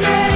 train.